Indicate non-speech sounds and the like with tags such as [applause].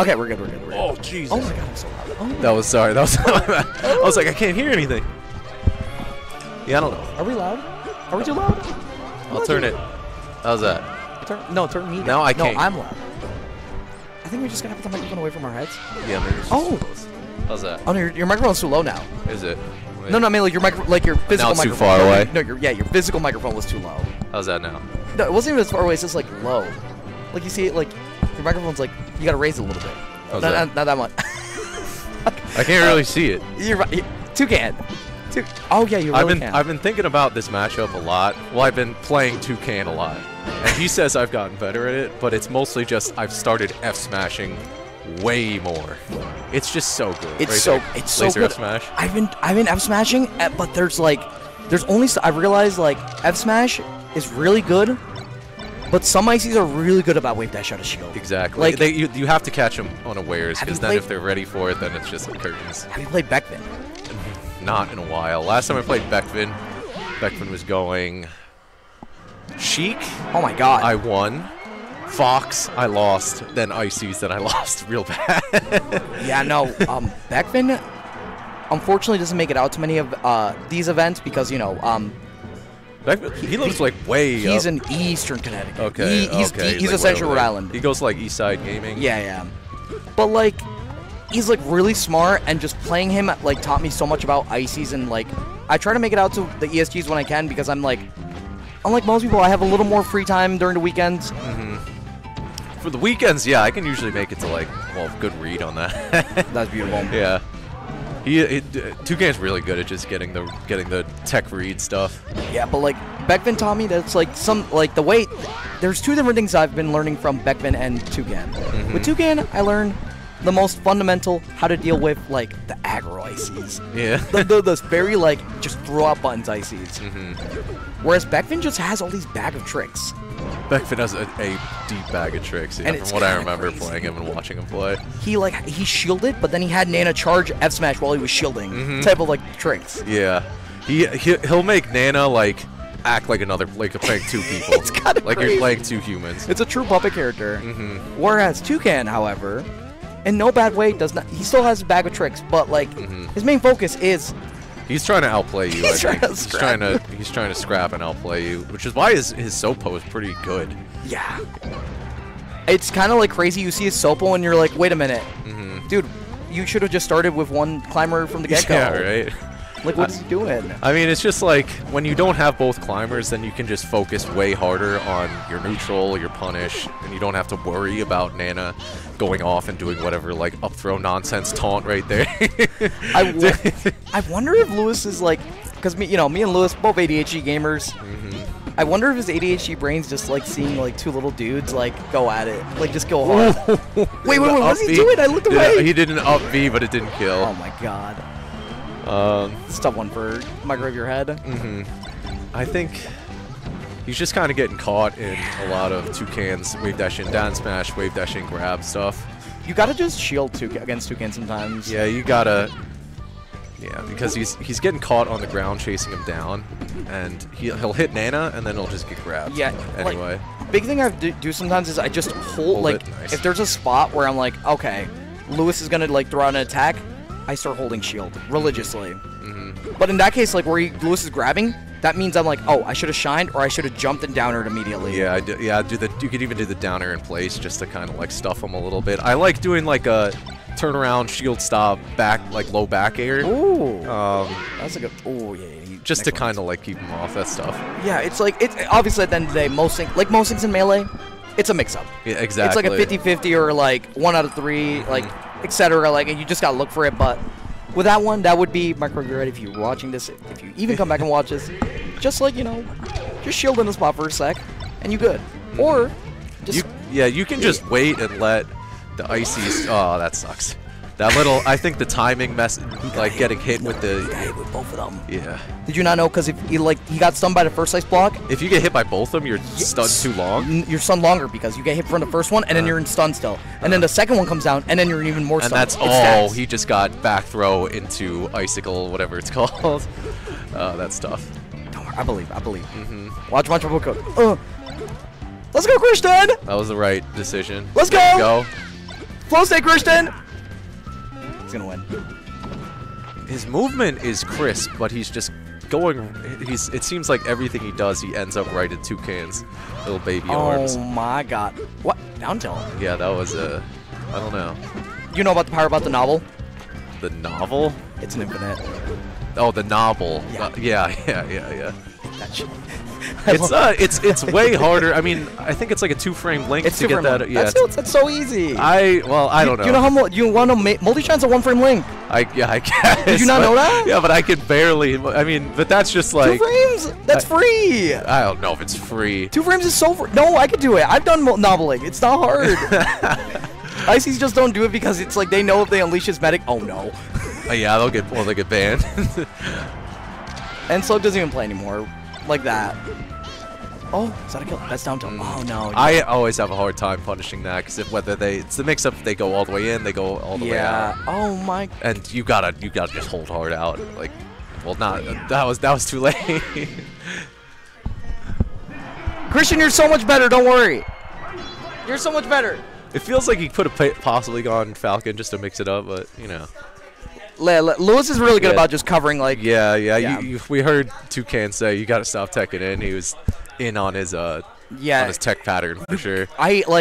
Okay, we're good. We're good. We're good. Oh, Jesus. Oh my god, I'm so loud. Oh. That was sorry. That was. [laughs] I was like, I can't hear anything. Yeah, I don't know. Are we loud? Are we too loud? I'll turn it. How's that? Turn, no, turn me down. Now I No, can't. No, I'm loud. I think we just gotta put the microphone away from our heads. Yeah, maybe. Oh. close. How's that? Oh no, your, your microphone's too low now. Is it? Wait. No, no, I mean like your micro, like your physical Now it's too far No, away? No, your yeah, your physical microphone was too low. How's that now? No, it wasn't even as far away. It's just like low. Like you see it, like your microphone's like you gotta raise it a little bit. Not, that? not, not that much. [laughs] I can't really see it. You're right. you- 2can. Two. Oh yeah, you really I've been can. I've been thinking about this matchup a lot. Well, I've been playing 2can a lot, and he says I've gotten better at it, but it's mostly just I've started F smashing way more. It's just so good. It's right so there. it's so good. F smash. I've been I've been F smashing, uh, but there's like there's only I realized like F smash is really good, but some ICs are really good about wave dash out of shield. Exactly. Like- they, you, you have to catch them unawares Have you because then if they're ready for it, then it's just curtains. Have you played Beckman? Not in a while. Last time I played Beckvin, Beckvin was going Sheik. Oh my god. I won. Fox, I lost. Then Ices, then I [laughs] lost real bad. yeah, no. Um, Beckman unfortunately doesn't make it out to many of uh, these events because you know um, He lives like way he's up. in Eastern Connecticut. Okay, He- he's okay. he's, like essentially Rhode. Island. He goes to like East Side Gaming. Yeah, yeah. But like, he's like really smart, and just playing him like taught me so much about ices and like, I try to make it out to the ESGs when I can because I'm like, unlike most people, I have a little more free time during the weekends. Mm-hmm. For the weekends, yeah, I can usually make it to like, well, good read on that. That's beautiful. [laughs] yeah. He, he 2can's really good at just getting the getting the tech read stuff. Yeah, but like Beckman taught me that's like some like the way. There's two different things I've been learning from Beckman and 2can. With 2can, I learned the most fundamental how to deal with like the aggro ICs. Yeah. the, the, those very like just throw out buttons ICs. Mm-hmm. Whereas Beckman just has all these bag of tricks. Beckfin has a, a deep bag of tricks, yeah, And from what I remember crazy. playing him and watching him play. He like he shielded, but then he had Nana charge F smash while he was shielding. Mhm. Type of like tricks. Yeah, he, he he'll make Nana like act like another like you're playing two [laughs] people. It's kinda like crazy. you're playing two humans. It's a true puppet character. hmm Whereas 2can, however, in no bad way, does not. He still has a bag of tricks, but like Mhm. his main focus is He's trying to outplay you. He's I trying think. to he's trying to he's trying to scrap and outplay you, which is why his his Sopo is pretty good. yeah. It's kind of like crazy. You see a Sopo and you're like, wait a minute, hmm dude. You should have just started with one climber from the get [laughs] go. Yeah, right. Like, what is he doing? I mean, it's just like when you don't have both climbers, then you can just focus way harder on your neutral, your punish, and you don't have to worry about Nana going off and doing whatever like up throw nonsense taunt right there. I, [laughs] I wonder if Lewis is like, because me, you know, me and Lewis both ADHD gamers. Mhm. I wonder if his ADHD brain's just like seeing like two little dudes like go at it, like just go hard. [laughs] wait, wait, wait, The what's he doing? I looked did- away. He did an up B, but it didn't kill. Oh my god, Um, it's a tough one for microwave your head. Mm-hmm. I think he's just kind of getting caught in a lot of 2can's wave dash in, down smash, wave dash in, grab stuff. You gotta just shield two against 2can sometimes. Yeah, you gotta. Yeah, because he's he's getting caught on the ground chasing him down, and he, he'll hit Nana, and then he'll just get grabbed. Yeah, like- Anyway. Big thing I do, do sometimes is I just hold, Hold like nice. if there's a spot where I'm like, okay, Lewis is gonna like throw out an attack, I start holding shield religiously. hmm But in that case, like where he, Lewis is grabbing, that means I'm like, oh, I should have shined or I should have jumped and downed immediately. Yeah, I do, yeah. I Do the you could even do the downer in place just to kind of like stuff them a little bit. I like doing like a turnaround shield stop back like low back air. Ooh, Um, that's a good. Oh yeah. he- just to kind of like keep them off that stuff. Yeah, it's like it's obviously at the end of the day, most thing, like most things in melee, it's a mix-up. Yeah, exactly. It's like a 50-50 or like one out of three, like etc. Like and you just gotta look for it. But with that one, that would be micro red if you're watching this. If you even come back and watch this, just like you know, just shield in the spot for a sec, and you good. Or just You, yeah, you can just wait and let the ices. [sighs] Oh, that sucks. That little, I think the timing mess, like getting hit with the, hit with both of them. yeah. Did you not know? Because if he like he got stunned by the first ice block, If you get hit by both of them, you're stunned too long. you're stunned longer because you get hit from the first one and then Uh. you're in stun still, and then the second one comes down and then you're even more And stunned. that's all. He just got back throw into icicle, whatever it's [laughs] called. Uh, that stuff. I believe. I believe. Mm-hmm. Watch, watch, watch, watch. Uh, let's go, Christian. That was the right decision. Let's to go! Flow state, Christian. He's gonna win. His movement is crisp, but he's just going. He's. It seems like everything he does, he ends up right at cans. little baby arms. Oh my god. What? Down tilt. Yeah, that was a. I don't know. You know about the power about the novel? The novel? It's an infinite. Oh, the novel. Yeah. Uh, yeah, [laughs] yeah, yeah, yeah. I [laughs] It's uh, it's it's way harder. I mean, I think it's like a two-frame link it's to get that. Yeah, that's, it's- that's so easy. I well, I don't know. You know how mo- you want to make multi-chance a one-frame link? I yeah, I guess. Did you not but- know [laughs] that? Yeah, but I could barely. I mean, but that's just like Two frames? That's free. I don't know if it's free. Two frames is so free. No, I could do it. I've done mo- noveling. It's not hard. [laughs] Ices just don't do it because it's like they know if they unleash his medic. Oh no. Uh, yeah, they'll get well, they get banned. And Slug doesn't even play anymore. Like that. Oh, is that a kill? That's down to. Oh mm. no. I always have a hard time punishing that because if whether they it's the mix-up. If they go all the way in, they go all the way yeah. out, Oh my. and you gotta you gotta just hold hard out. Like, well, not that was that was too [laughs] late. Christian, you're so much better. Don't worry. You're so much better. it feels like he could have possibly gone Falcon just to mix it up, but you know. Le- Le- Lewis is really good Yeah. about just covering like. Yeah, yeah. Yeah. You, you, we heard 2can say you got to stop teching in. He was in on his uh Yeah. on his tech pattern for sure. I like.